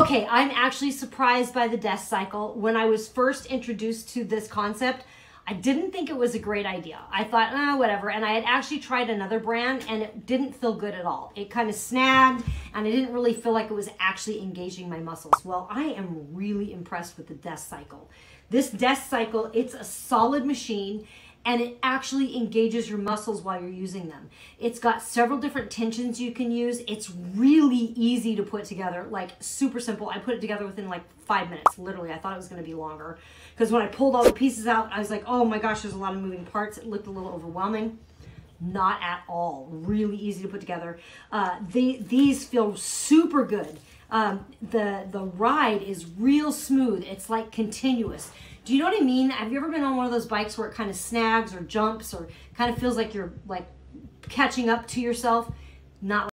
Okay, I'm actually surprised by the DeskCycle. When I was first introduced to this concept, I didn't think it was a great idea. I thought, ah, whatever. And I had actually tried another brand and it didn't feel good at all. It kind of snagged and I didn't really feel like it was actually engaging my muscles. Well, I am really impressed with the DeskCycle. This DeskCycle, it's a solid machine and it actually engages your muscles while you're using them. It's got several different tensions you can use. It's really easy to put together, like super simple. I put it together within like five minutes, literally. I thought it was gonna be longer because when I pulled all the pieces out, I was like, oh my gosh, there's a lot of moving parts. It looked a little overwhelming. Not at all. Really easy to put together. Uh, the, these feel super good. Um, the, the ride is real smooth. It's like continuous. Do you know what I mean? Have you ever been on one of those bikes where it kind of snags or jumps or kind of feels like you're like catching up to yourself? Not